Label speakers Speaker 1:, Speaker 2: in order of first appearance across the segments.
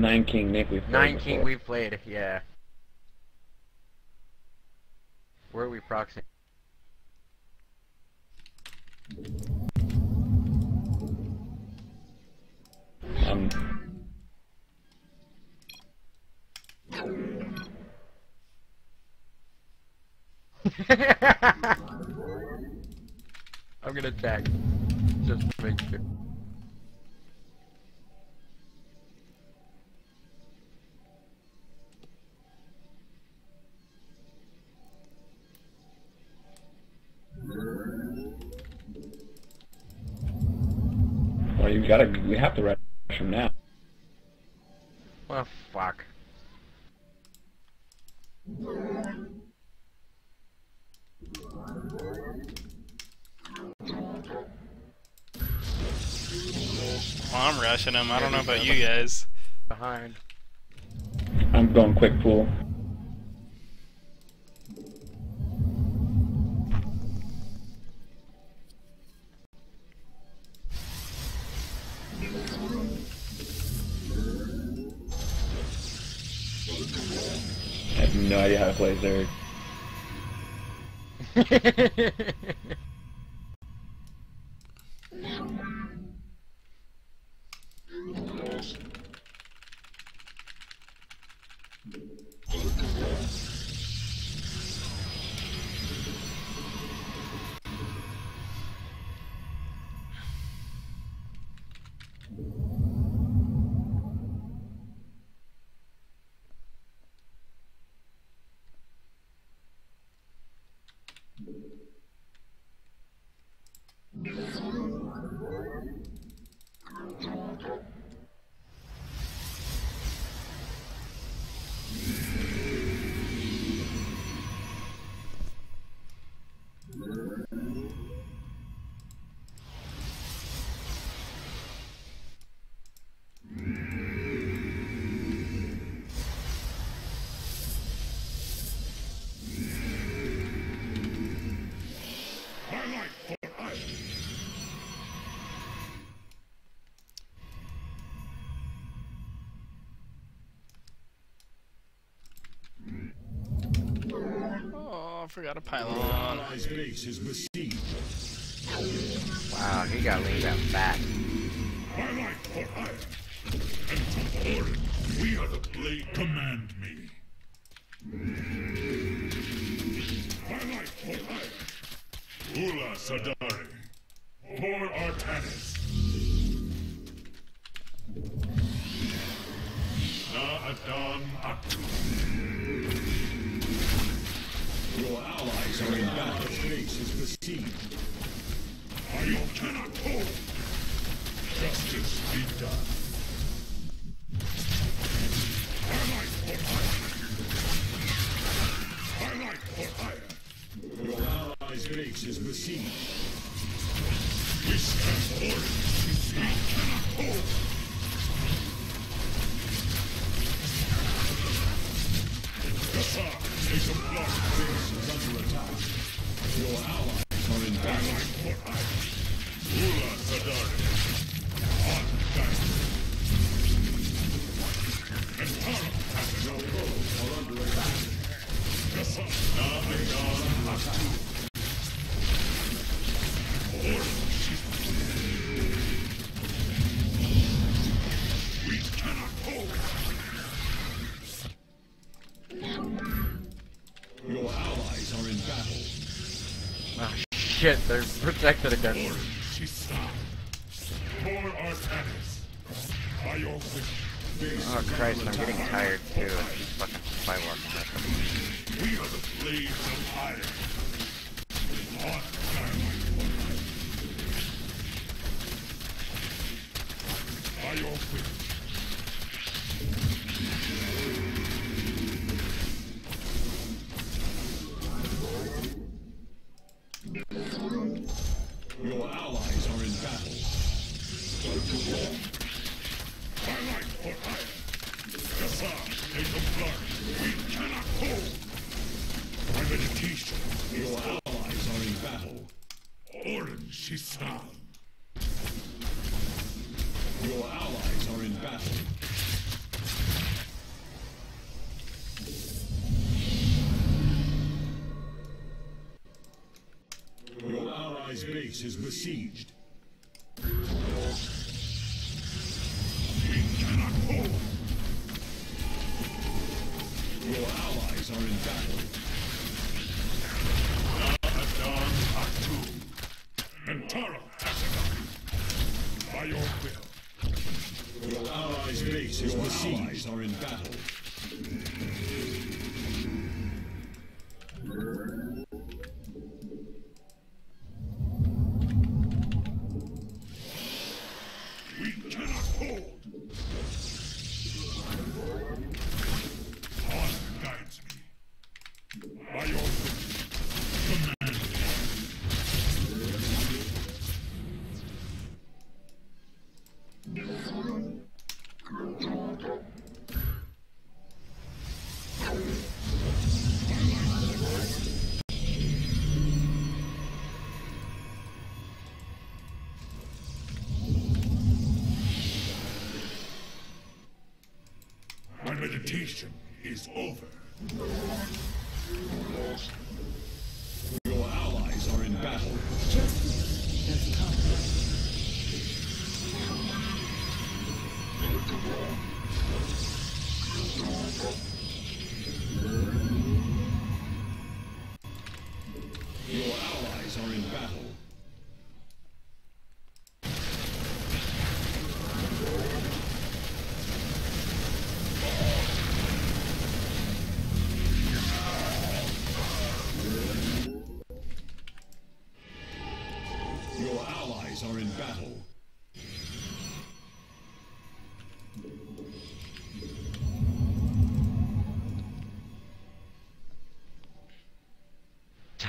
Speaker 1: Nine King Nick we've played
Speaker 2: Nine King
Speaker 1: before.
Speaker 2: we've played, yeah. Where are we proxying?
Speaker 1: Um,
Speaker 2: I'm gonna check. Just to make sure.
Speaker 1: You gotta, we have to rush him now.
Speaker 2: Well, fuck.
Speaker 3: Well, I'm rushing him. I don't know about you guys.
Speaker 2: Behind.
Speaker 1: I'm going quick pool. Play Zerg.
Speaker 3: Forgot a pylon.
Speaker 4: Allies base is besieged.
Speaker 2: wow, he got leaned out back.
Speaker 4: My life for Aiur. And to Orin, we are the blade. Command Is. You cannot hold. Justice be done. I like for. I hire. Your allies' base is besieged.
Speaker 2: Protected against
Speaker 4: Order. She stopped. For Artanis. By your
Speaker 2: Oh Christ, I'm getting tired too. These fucking spy walking.
Speaker 4: We are the blades of fire.
Speaker 5: Besieged. We cannot hold. Your allies are in battle. Adam Atu. And Taro By your will. Your allies' base is besieged. are in battle. Meditation is over. Your allies are in battle. Your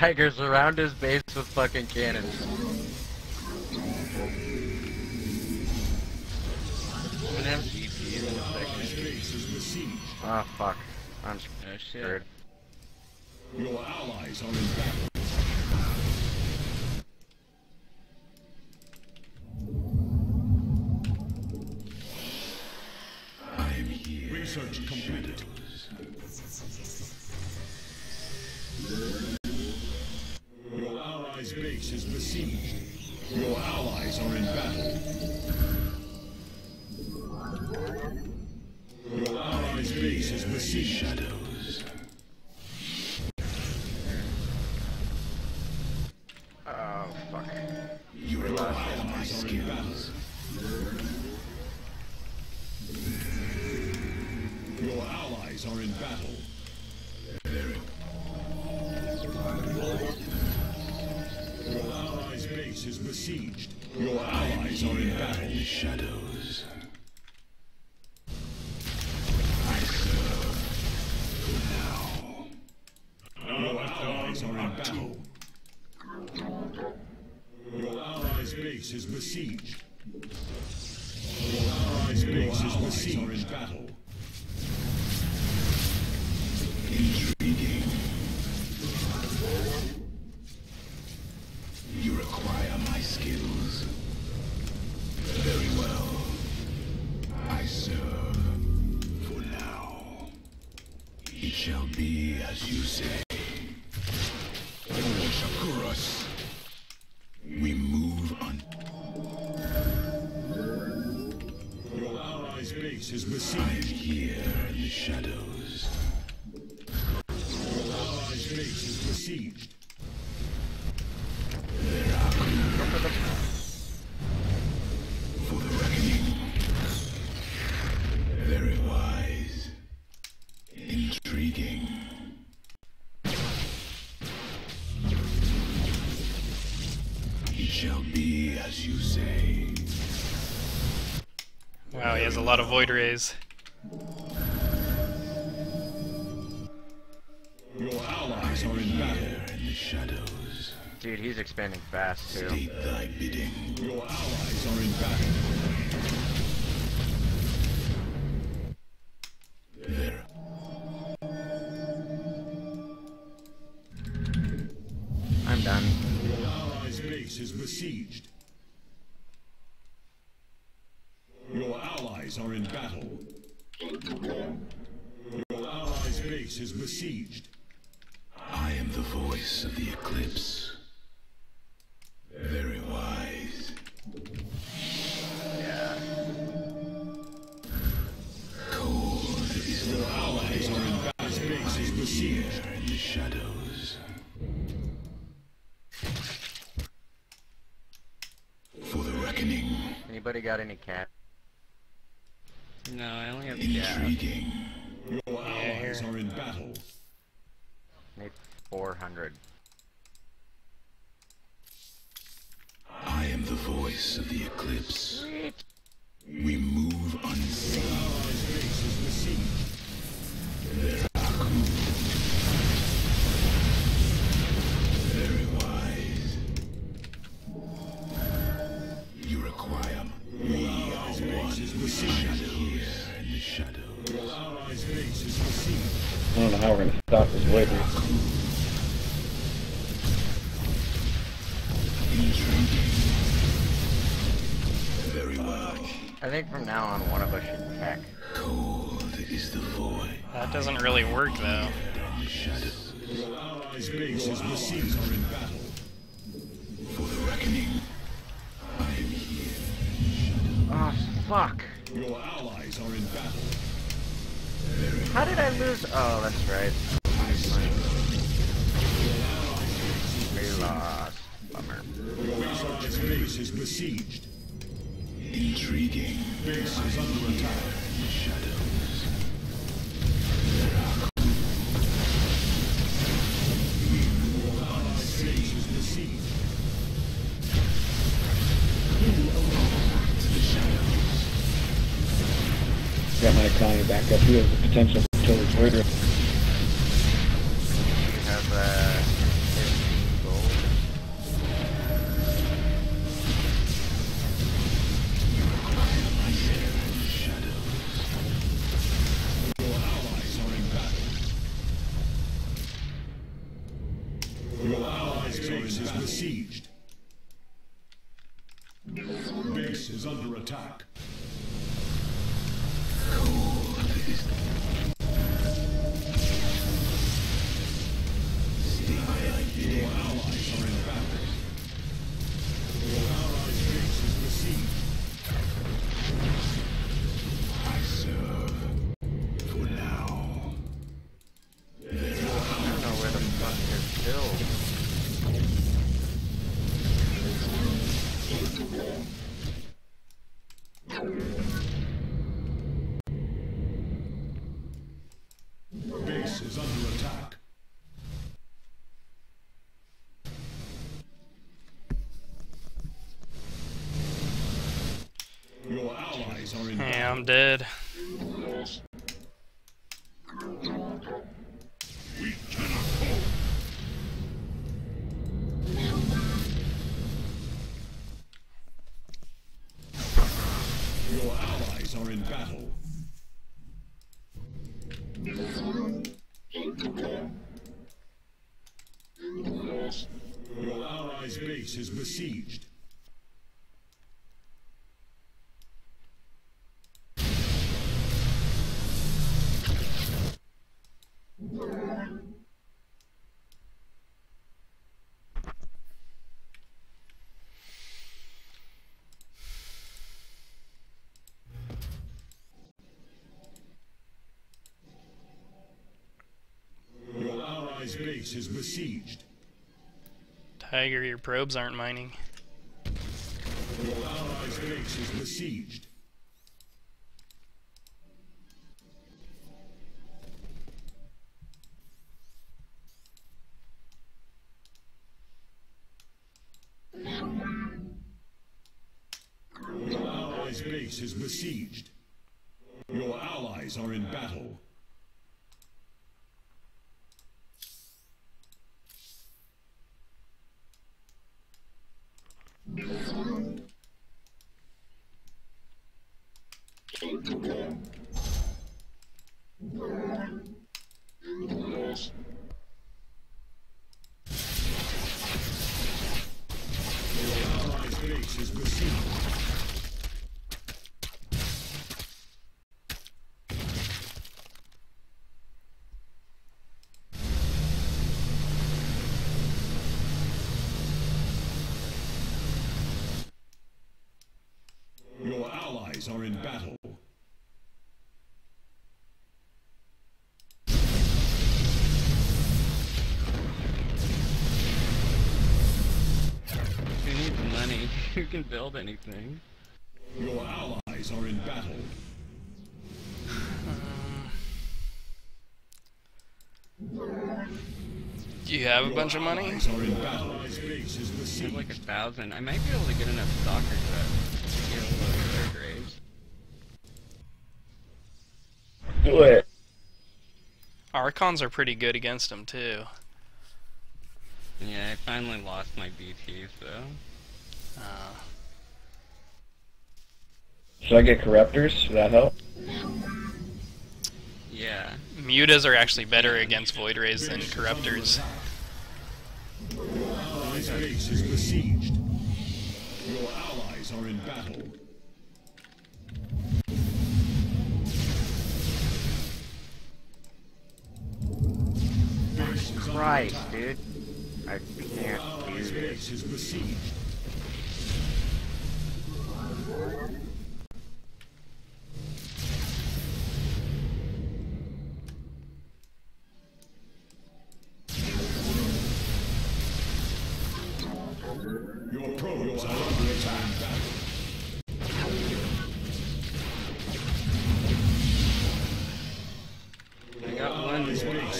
Speaker 2: Tigers around his base with fucking cannons. An MVP in the
Speaker 5: Allies'
Speaker 2: section.
Speaker 5: base is besieged.
Speaker 2: Oh ah, fuck. I'm
Speaker 6: shit.
Speaker 2: scared.
Speaker 5: Your allies are in battle. Is besieged. Your allies are in battle. Your allies' base is besieged. Shadows.
Speaker 2: Oh fuck.
Speaker 5: Your allies are in battle. Your allies are in battle. Besieged. Your allies are in battle. Shadows. I serve now. Your allies are in battle. Your allies' base is besieged. Your allies' base is besieged. Are in battle. It shall be as you say.
Speaker 3: Wow, he has a lot of void rays.
Speaker 5: Your allies are in battle. in the shadows.
Speaker 2: Dude, he's expanding fast too.
Speaker 5: State thy bidding. Your allies are in battle.
Speaker 2: Anybody got any cat?
Speaker 3: No, I only have
Speaker 5: intriguing.
Speaker 4: Your allies
Speaker 3: here.
Speaker 4: are in battle.
Speaker 2: Need 400.
Speaker 5: I am the voice of the eclipse. We move unseen.
Speaker 4: Allies base
Speaker 1: I don't know how we're gonna stop this wave.
Speaker 5: Very well.
Speaker 2: I think from now on, one of us should tech.
Speaker 5: Cold is the void
Speaker 3: That doesn't really work though.
Speaker 4: Your allies base is besieged. In battle.
Speaker 5: For the reckoning, I am here.
Speaker 2: Oh, fuck.
Speaker 4: Your allies are in battle.
Speaker 2: How did I lose? Oh, that's right. We lost. Bummer.
Speaker 4: Your base is besieged.
Speaker 5: Intriguing
Speaker 4: Base is under attack.
Speaker 5: shadows.
Speaker 1: Up.
Speaker 3: I'm dead.
Speaker 4: Your allies are in battle. Your allies' base is besieged. Your allies' base is besieged.
Speaker 3: Tiger, your probes aren't mining.
Speaker 4: Your allies' base is besieged. Your allies' base is besieged. Your allies are in battle. Your
Speaker 6: build anything.
Speaker 4: Your allies are in battle.
Speaker 3: Do you have a bunch of money?
Speaker 4: Are in battle. His base is
Speaker 6: I have like a thousand. I might be able to get enough stalkers to get a load of their graves.
Speaker 1: Do it.
Speaker 3: Archons are pretty good against them too.
Speaker 6: Yeah, I finally lost my BT, so.
Speaker 3: Uh,
Speaker 1: Should I get corruptors? Should that help?
Speaker 6: Yeah.
Speaker 3: mutas are actually better against void rays than corruptors.
Speaker 4: Allies' base is besieged. Your allies are in battle. Base is under
Speaker 2: Christ, dude. I can't do this.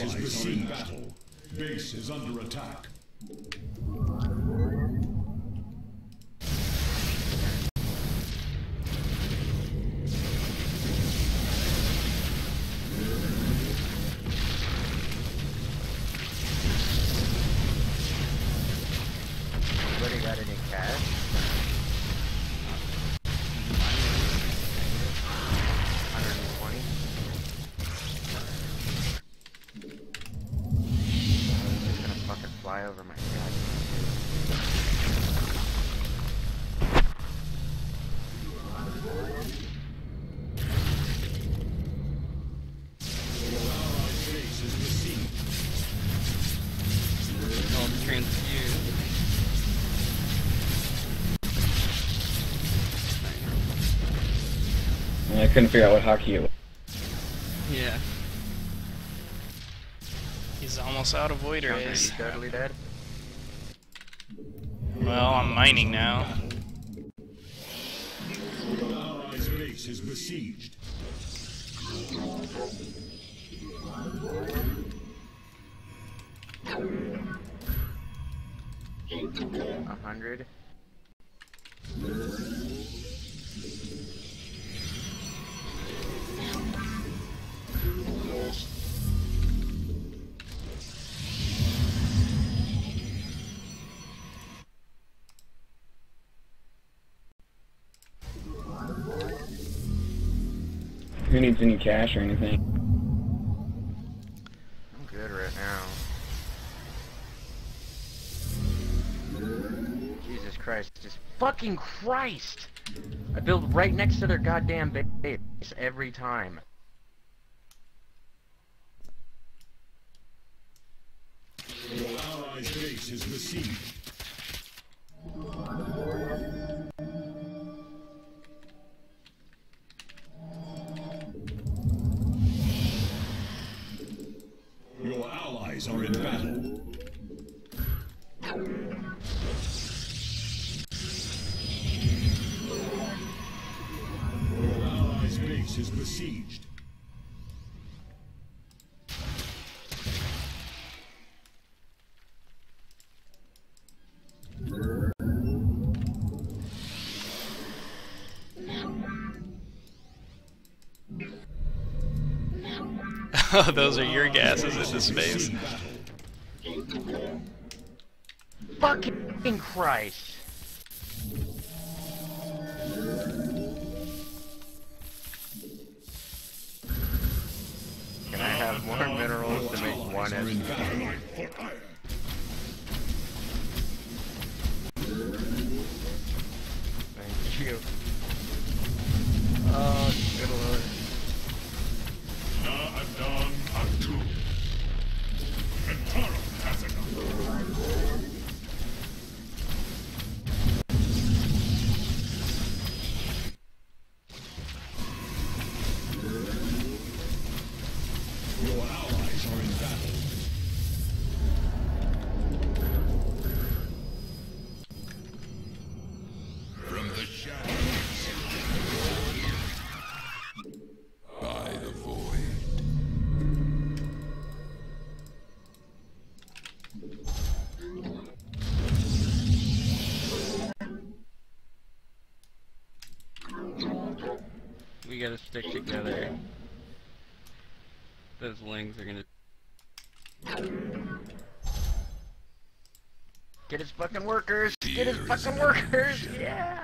Speaker 4: Allies' besieged. Battle. Base is under attack.
Speaker 1: Couldn't figure out what hockey it was.
Speaker 6: Yeah.
Speaker 3: He's almost out of void
Speaker 2: Counter,
Speaker 3: rays.
Speaker 2: totally dead?
Speaker 3: Well, I'm mining now.
Speaker 4: Allies' base is besieged.
Speaker 2: A hundred.
Speaker 1: Who needs any cash or anything?
Speaker 2: I'm good right now. Jesus Christ, just fucking Christ! I build right next to their goddamn base every time.
Speaker 4: Your allies' base is besieged.
Speaker 3: those are your gases in the space.
Speaker 2: Fucking Christ!
Speaker 6: gotta stick together. Those wings are gonna...
Speaker 5: Get his fucking workers! Get his fucking workers! Yeah!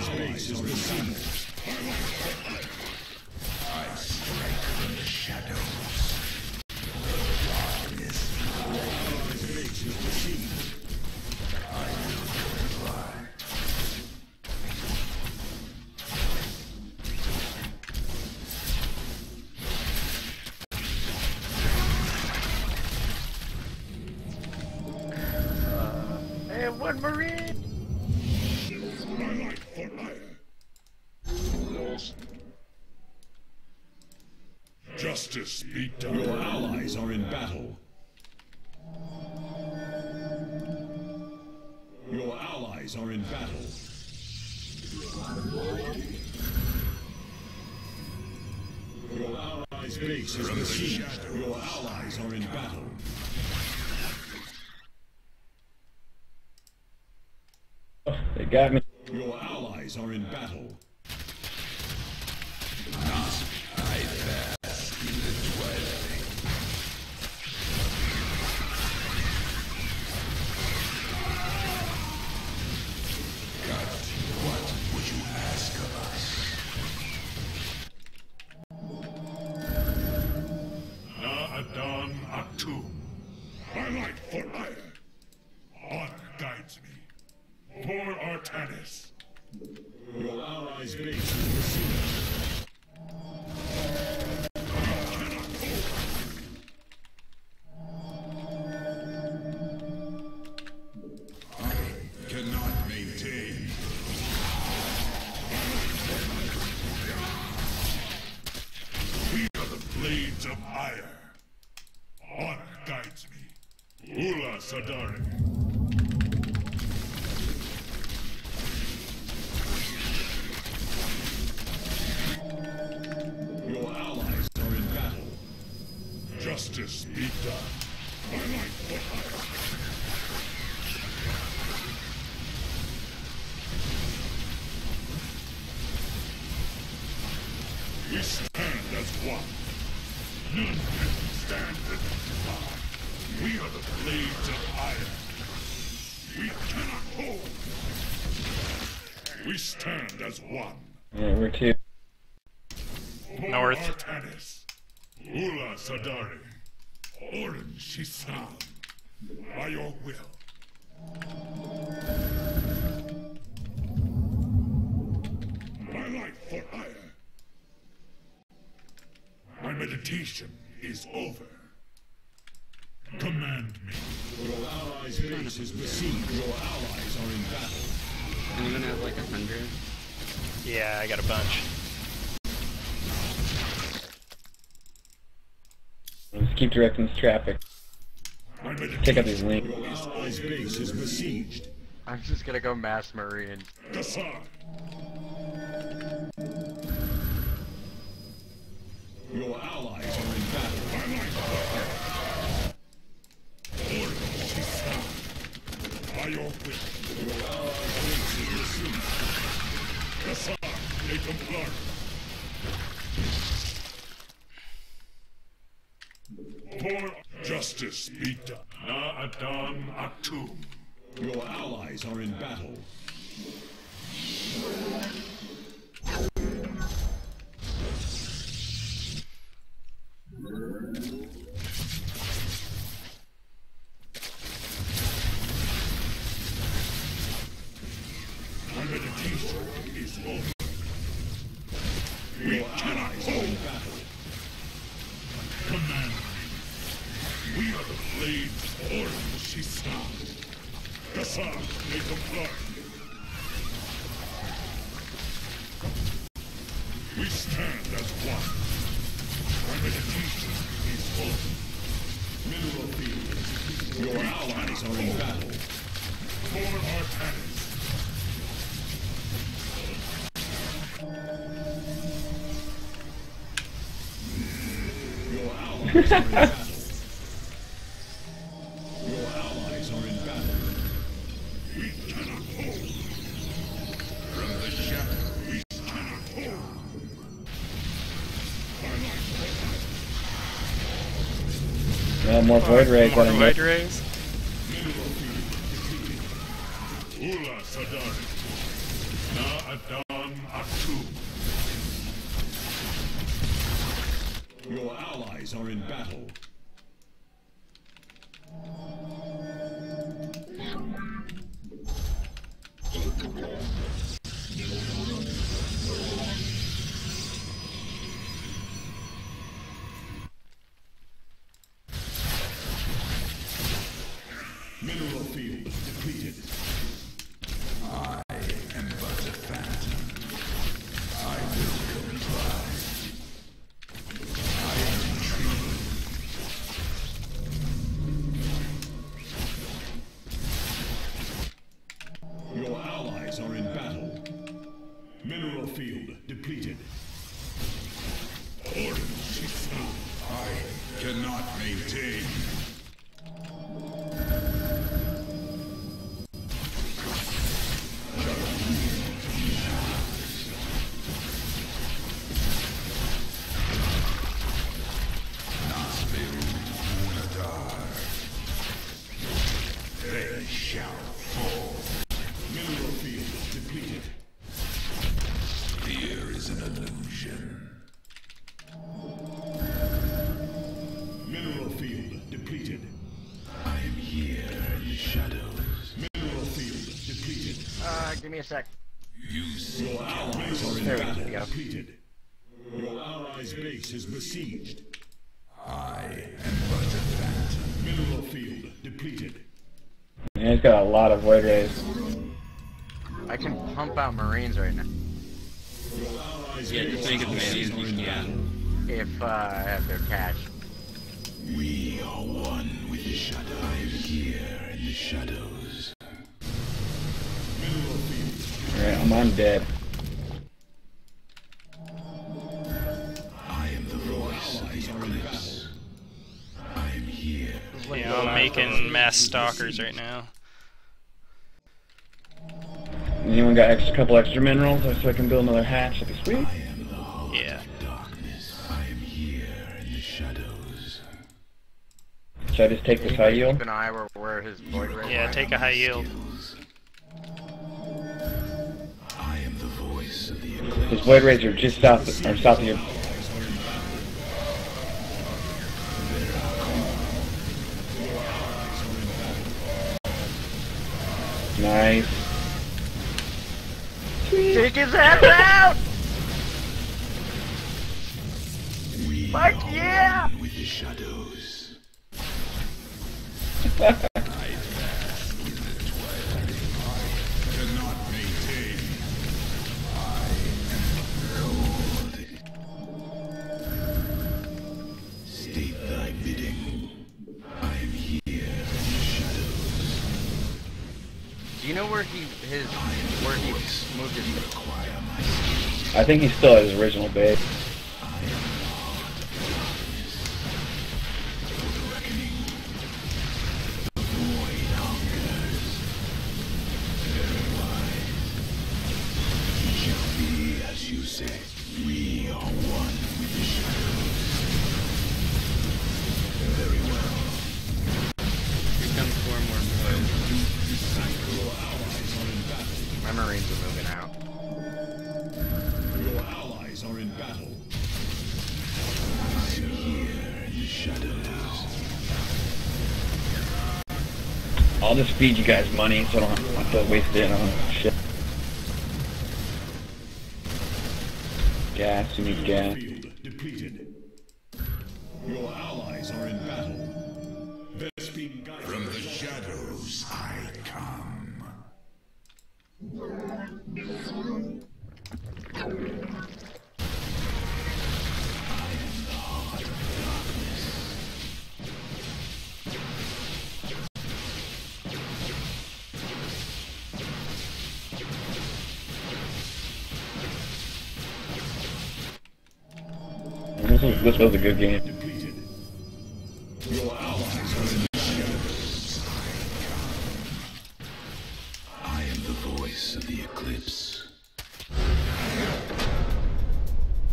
Speaker 4: His base is
Speaker 2: the sun. sheep.
Speaker 4: Your allies are in battle.
Speaker 1: They got me.
Speaker 4: Your allies are in battle. Not Sadar. Your allies are in battle. Justice be done. My life will
Speaker 1: keep directing this traffic.
Speaker 4: My
Speaker 1: Check out these links.
Speaker 4: Your allies' base is besieged.
Speaker 2: I'm just gonna go mass marines.
Speaker 4: Gassar. Your allies are in battle. By your will. Your allies' base is besieged. Gassar, a Templar. For justice be done. Na Adam Atum. Your allies are in battle. We are the Blade Order Shista. Gassar, a Templar. We stand as one. My meditation is over. Mineral field. Your allies are in battle. For our. Your allies are in battle.
Speaker 1: Well, more void rays
Speaker 3: More
Speaker 1: on
Speaker 3: void rays?
Speaker 4: Ula Sadari. Na Adam Atum. Your allies are in battle.
Speaker 2: Me a sec.
Speaker 5: You see
Speaker 4: Your allies are in
Speaker 2: There we go.
Speaker 4: depleted. Your allies' base is besieged.
Speaker 5: I am but a phantom.
Speaker 4: Mineral field depleted.
Speaker 1: Yeah, he's got a lot of void rays.
Speaker 2: I can pump out marines right now
Speaker 6: Yeah, just make as many
Speaker 4: is
Speaker 6: as you can.
Speaker 2: if uh, I have their cash.
Speaker 5: We are one with the shadow. I am here in the shadows.
Speaker 1: Alright, I'm undead.
Speaker 5: I am the voice of the eclipse. I am here.
Speaker 3: Yeah, I'm making mass stalkers right now.
Speaker 1: Anyone got extra couple extra minerals so I can build another hatch? That'd be sweet.
Speaker 5: I am the heart
Speaker 3: Yeah.
Speaker 5: of darkness. I am here in the shadows.
Speaker 1: Should I just take this high yield?
Speaker 2: keep an eye where, where his void rays
Speaker 3: Yeah, take a high yield.
Speaker 1: His blade raids are just south or south of you. Nice.
Speaker 2: Take his ass out! Fuck yeah!
Speaker 5: With the shadows.
Speaker 1: think he still has his original base. I'll just feed you guys money so I don't have to waste it on shit. Gas, who need gas? This was, this was a good game.
Speaker 4: depleted. Your allies are in
Speaker 5: I am the voice of the eclipse.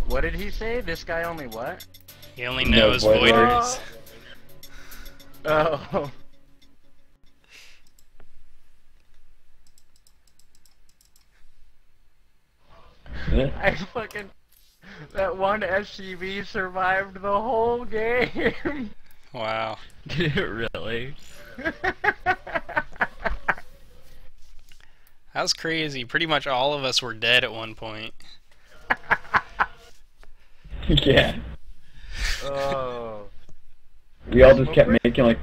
Speaker 2: What did he say? This guy only what?
Speaker 3: He only knows
Speaker 1: Void
Speaker 3: voiders.
Speaker 2: Oh.
Speaker 1: Yeah.
Speaker 2: I fucking that one SCV survived the whole game.
Speaker 3: Wow.
Speaker 6: Did it really?
Speaker 3: That was crazy. Pretty much all of us were dead at one point.
Speaker 1: yeah.
Speaker 2: oh.
Speaker 1: We all just kept making like